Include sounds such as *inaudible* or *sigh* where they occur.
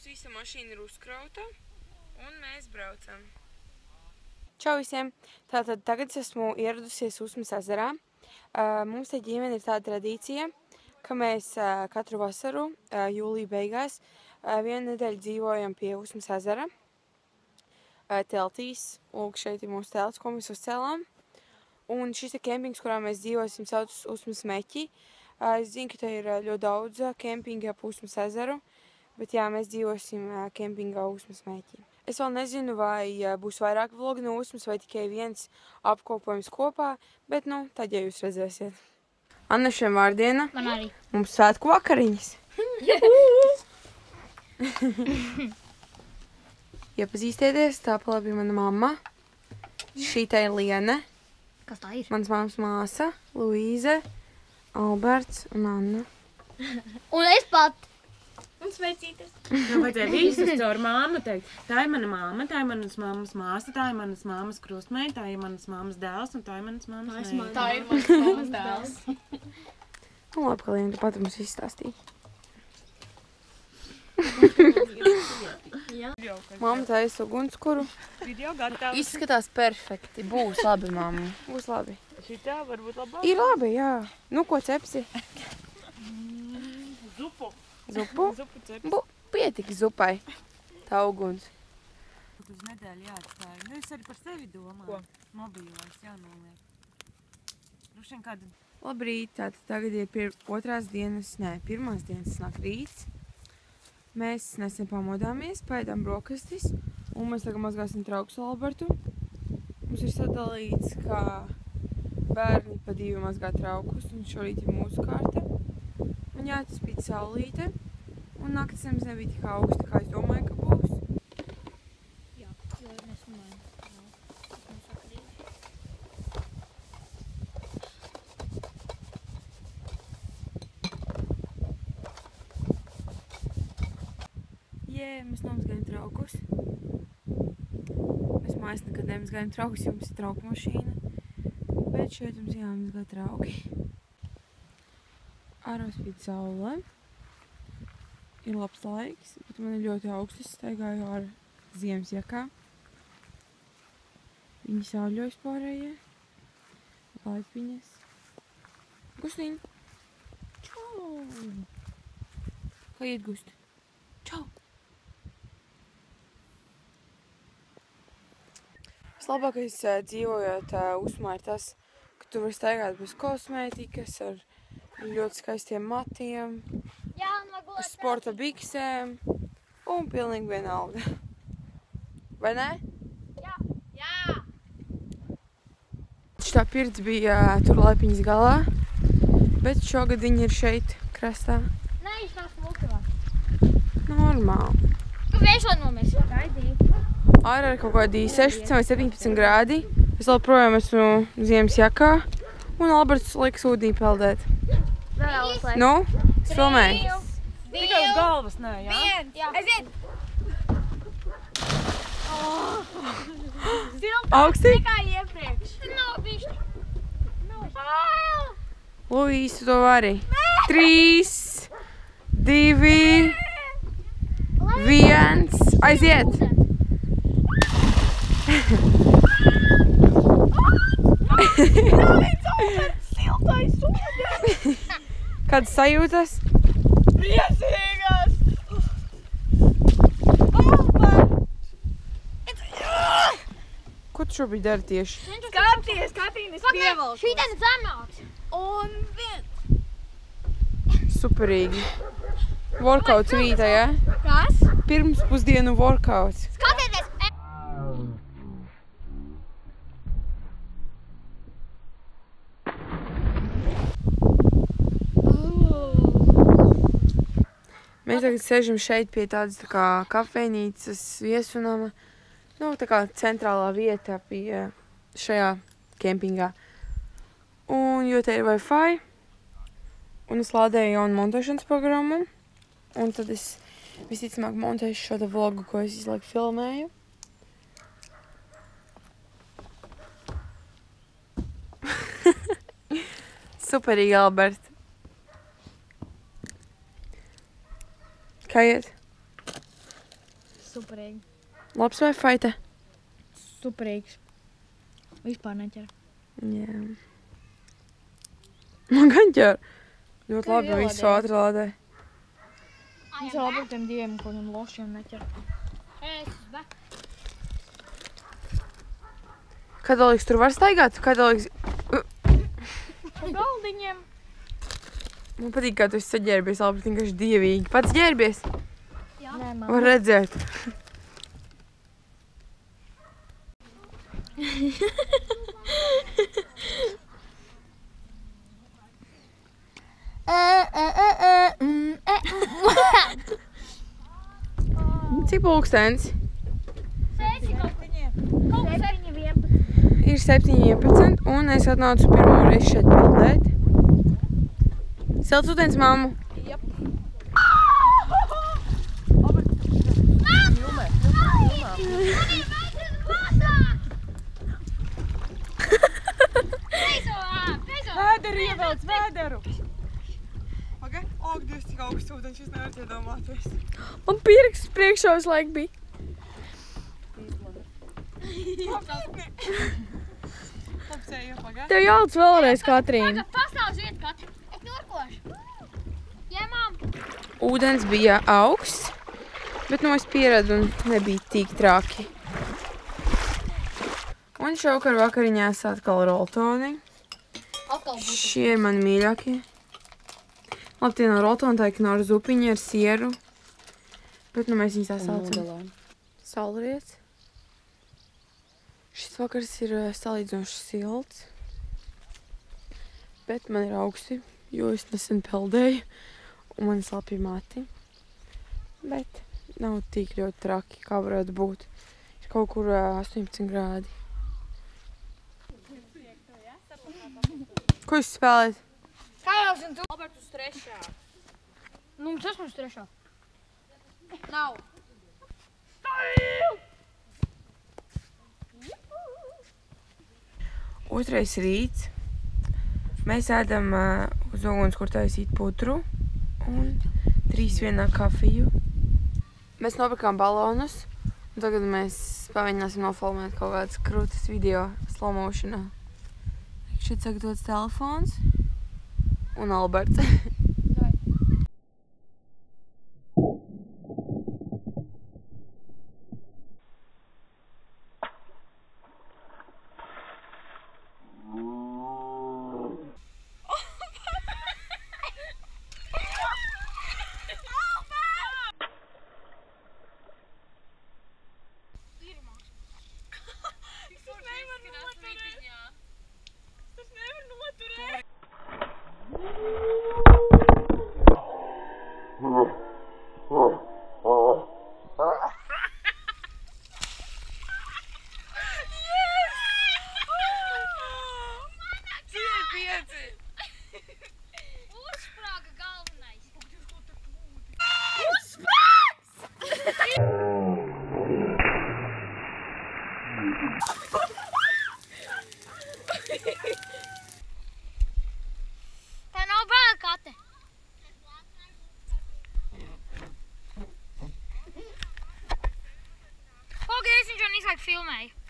Mums visa mašīna ir uzkrauta un mēs braucam. Čau visiem! Tātad tagad es esmu ieradusies Usmas ezerā. Uh, mums te ģimene ir tāda tradīcija, ka mēs uh, katru vasaru, uh, jūlija beigās, vienu nedēļu dzīvojam pie Usmas ezera. Teltīs, lūk, šeit ir mūsu telts, ko mēs uzcēlām. Un šis ir kempings, kurā mēs dzīvosim, sauc Usmas meķi. Es zinu, ka te ir ļoti daudz kempinga ap Usmas ezeru. Bet jā, mēs dzīvosim kempingā Usmas mēķī. Es vēl nezinu, vai būs vairāk vlogi no Usmas vai tikai viens apkopojums kopā, bet nu, tad jau jūs redzēsiet. Anna šiem vārdiena. Man arī. Mums svētku vakariņas. *laughs* Iepazīstieties, tā palabi mana mamma. Šī te ir Liene, Kas tā ir? mans mammas māsa, Luīze, Alberts un Anna. Un es pat. Un sveicīties. Man vajadzēja visus caur māmu teikt. Tā ir mana māma, tā ir manas mammas māsa, tā ir manas mammas krustmeita, tā ir manas mammas dēls un tā ir manas mammas meita. Tā ir mans mammas dēls. Nu, labi, ka Liene, tu pat mums izstāstīji. Mamma taisa gatava. Izskatās perfekti. Būs labi, mamma. Būs labi. Šitā varbūt labāk. Ir labi, jā. Nu, ko cepsi? *laughs* Zupu. Zupu? Zupu cep. Bu, pietika zupai. Tā uguns. Uz nedēļu jāatstāja. Nu, es arī par sevi domāju. Ko? Mobilais jānoliek. Droši vien kādu Labrīt, tātad tagad ir pir otrās dienas, nē, pirmās dienas nāk rīts. Mēs nesen pamodāmies, paēdām brokastis, un mēs tagad mazgāsim trauks Albertu. Mums ir sadalīts, ka bērni pa divi mazgā traukus, un šorīt ir mūsu kārta. Tas bija saulīte, un naktis nemaz nebija tik augsta, kā es domāju, ka būs. Jā, jo es domāju. Jē, mēs nomazgājam traukus. Mēs mājās nekad nemazgājam traukus, jo mums ir trauku mašīna. Bet šeit mums jāmazgā trauki. Ārā spīd saule. Ir labs laiks, bet man ir ļoti augsts. Es staigāju ar ziemas jakā. Viņi sauļojas pārējie. Laipiņas. Gustiņ! Čau! Kā iet gust? Čau! Vislabākais dzīvojot Usmā ir tas, ka tu vari staigāt bez kosmētikas, ar ļoti skaistiem matiem, Jā, ar sporta biksēm un pilnīgi vienalga. Vai ne? Jā. Šitā pirts bija tur laipiņas galā, bet šogad viņi ir šeit krastā. Nē, viņš tās multivā. Normāli. Kāpēc lai nomēs? Gaidīju. Ārā ir kaut kādi 16 vai 17 grādi. Es joprojām esmu ziemas jakā. Un Alberts liekas ūdenī peldēt. Lai. Nu, filmēju. Tikai uz galvas, nē, jā? Jā. Aiziet. Augsti? Kā iepriekš. Nav bišķi. Luīs, tu to vari. Trīs, divi, viens. Aiziet! Kādas sajūtas? Priecīgas! Ko tu šobrīd dari tieši? Skaties, Katīnes pievalk. Šī diena zemāks. Un viens. Superīgi. Workouts rītā, ja? Kas? Pirms pusdienu workouts. Mēs tagad sēžam šeit pie tādas tā kā kafejnīcas viesunama. Nu, tā kā centrālā vieta pie šajā kempingā. Un, jo te ir Wi-Fi, un es lādēju jaunu montēšanas programmu, un tad es visticamāk montēšu šo te vlogu, ko es visu laiku filmēju. *laughs* Superīgi, Albert. Kā iet? Superīgi. Labs vai faita? Superīgs. Vispār neķer. Jā. Man *laughs* gan ķer. Ļoti labi, visu ātri lādē. Viņš jau labāk tiem diviem kaut kādiem lošiem neķer. Kad vēl liekas, tur var staigāt? Vēl Pa galdiņiem. Man patīk, kā tu esi saģērbies, Albert, vienkārši dievīgi. Pats ģērbies, Nē, man. var redzēt. Cik pulkstens? Ir 7,11 un es atnācu pirmo reizi šeit peldēt. Silts ūdens mammu. Vēderu ievelc, vēderu! Pagai, ak, Dievs, cik augsts ūdens, jūs nevarat iedomāties. Man pirksts priekšā uz laiku bija. Tev jālc vēlreiz, Katrīna. Pastāv ziet, Katri. Ūdens bija augsts, bet nu es pieradu un nebija tik traki. Un šovakar vakariņās atkal roltoni. Atkal būtu. Šie ir mani mīļākie. Labi, tie nav roltoni, tā ir knora zupiņa ar sieru. Bet nu mēs viņus tā saucam. Saulriets. Šis vakars ir eh, salīdzinoši silts. Bet man ir augsti, jo es nesen peldēju. Un man slapja mati. Bet nav tik ļoti traki, kā varētu būt. Ir kaut kur eh, 18 grādi. Ko jūs spēlējat? Kā jau zinu, tu? Alberts uz trešā. Nu, tas mums trešā. Nav. Otrais rīts. Mēs ēdam uh, uz uguns, kur taisīt putru un trīs vienā kafiju. Mēs nopirkām balonus. Un tagad mēs pamēģināsim nofilmēt kaut kādas krūtas video slow motionā. Šeit sagatavots telefons un Alberts. *laughs* today. Pagaid, es